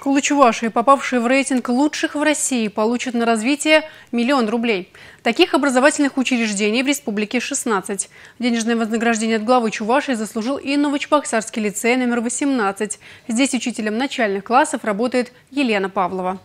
Школы Чувашии, попавшие в рейтинг лучших в России, получат на развитие миллион рублей. Таких образовательных учреждений в республике 16. Денежное вознаграждение от главы Чувашии заслужил и Новочебоксарский лицей номер 18. Здесь учителем начальных классов работает Елена Павлова.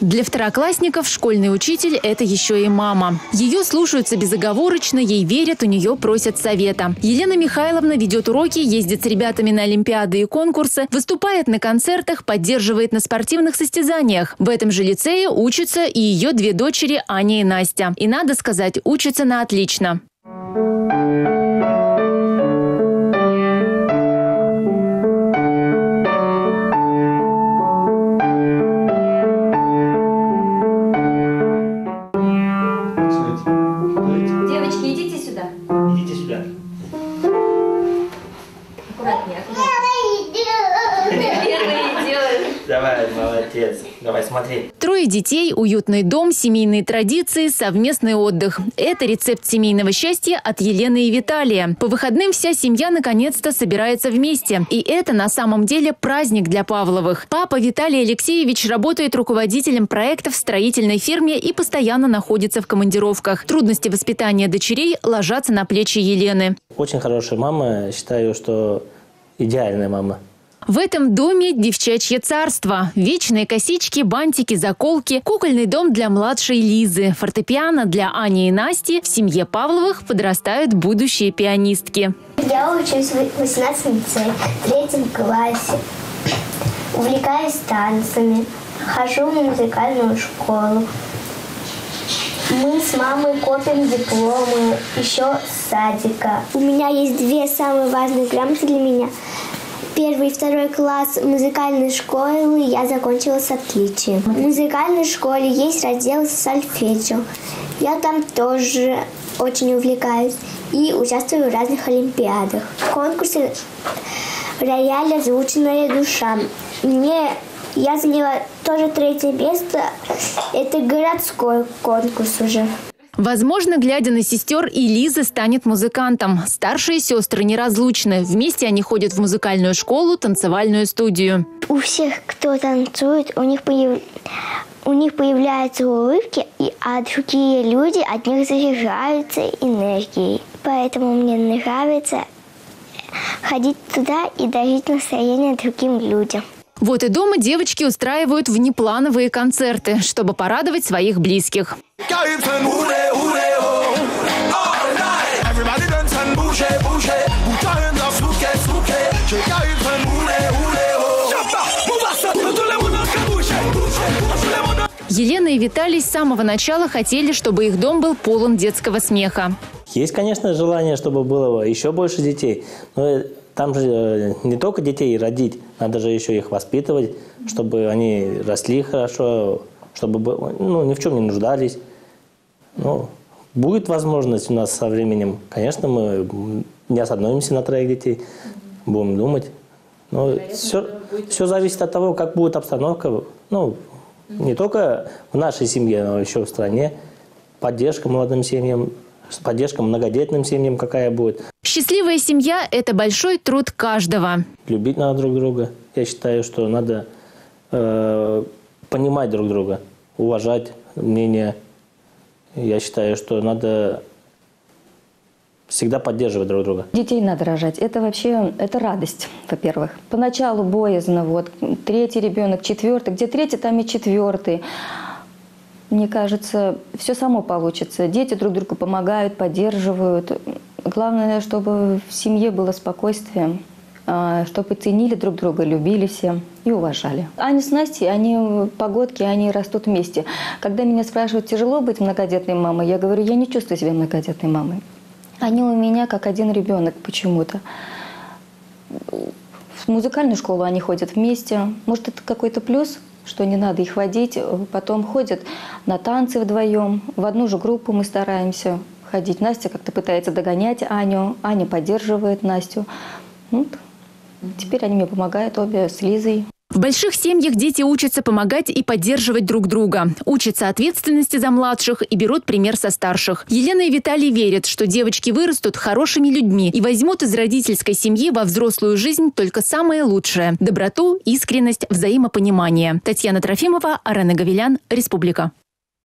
Для второклассников школьный учитель – это еще и мама. Ее слушаются безоговорочно, ей верят, у нее просят совета. Елена Михайловна ведет уроки, ездит с ребятами на олимпиады и конкурсы, выступает на концертах, поддерживает на спортивных состязаниях. В этом же лицее учатся и ее две дочери Аня и Настя. И надо сказать, учатся на отлично. Девочки, Аккуратнее. Давай, молодец. Давай, смотри. Трое детей, уютный дом, семейные традиции, совместный отдых. Это рецепт семейного счастья от Елены и Виталия. По выходным вся семья наконец-то собирается вместе. И это на самом деле праздник для Павловых. Папа Виталий Алексеевич работает руководителем проекта в строительной фирме и постоянно находится в командировках. Трудности воспитания дочерей ложатся на плечи Елены. Очень хорошая мама. Считаю, что идеальная мама. В этом доме девчачье царство. Вечные косички, бантики, заколки, кукольный дом для младшей Лизы, фортепиано для Ани и Насти. В семье Павловых подрастают будущие пианистки. Я учусь в 18 лицее, в третьем классе. Увлекаюсь танцами, хожу в музыкальную школу. Мы с мамой копим дипломы еще с садика. У меня есть две самые важные грамоты для меня. Первый и второй класс музыкальной школы я закончила с отличием. В музыкальной школе есть раздел сольфеджио. Я там тоже очень увлекаюсь и участвую в разных олимпиадах. В конкурсе рояль «Озвученная душа». Мне я заняла тоже третье место. Это городской конкурс уже. Возможно, глядя на сестер, и Лиза станет музыкантом. Старшие сестры неразлучны. Вместе они ходят в музыкальную школу, танцевальную студию. У всех, кто танцует, у них, появ... у них появляются улыбки, и... а другие люди от них заряжаются энергией. Поэтому мне нравится ходить туда и дарить настроение другим людям. Вот и дома девочки устраивают внеплановые концерты, чтобы порадовать своих близких. Елена и Виталий с самого начала хотели, чтобы их дом был полон детского смеха. Есть, конечно, желание, чтобы было еще больше детей. Но там же э, не только детей родить, надо же еще их воспитывать, чтобы они росли хорошо, чтобы ну, ни в чем не нуждались. Ну, будет возможность у нас со временем. Конечно, мы не остановимся на троих детей, будем думать. Но все, все зависит от того, как будет обстановка. Ну, не только в нашей семье, но еще в стране. Поддержка молодым семьям, поддержка многодетным семьям какая будет. Счастливая семья – это большой труд каждого. Любить надо друг друга. Я считаю, что надо э, понимать друг друга, уважать мнение. Я считаю, что надо всегда поддерживать друг друга. Детей надо рожать. Это вообще, это радость, во-первых. Поначалу боязно, вот, третий ребенок, четвертый. Где третий, там и четвертый. Мне кажется, все само получится. Дети друг другу помогают, поддерживают. Главное, чтобы в семье было спокойствие, а, чтобы ценили друг друга, любили все и уважали. Аня с Настей, они погодки, они растут вместе. Когда меня спрашивают, тяжело быть многодетной мамой, я говорю, я не чувствую себя многодетной мамой. Они у меня как один ребенок почему-то. В музыкальную школу они ходят вместе. Может, это какой-то плюс, что не надо их водить. Потом ходят на танцы вдвоем. В одну же группу мы стараемся ходить. Настя как-то пытается догонять Аню. Аня поддерживает Настю. Вот. Теперь они мне помогают обе с Лизой. В больших семьях дети учатся помогать и поддерживать друг друга, учатся ответственности за младших и берут пример со старших. Елена и Виталий верят, что девочки вырастут хорошими людьми и возьмут из родительской семьи во взрослую жизнь только самое лучшее – доброту, искренность, взаимопонимание. Татьяна Трофимова, Арена Гавилян, Республика.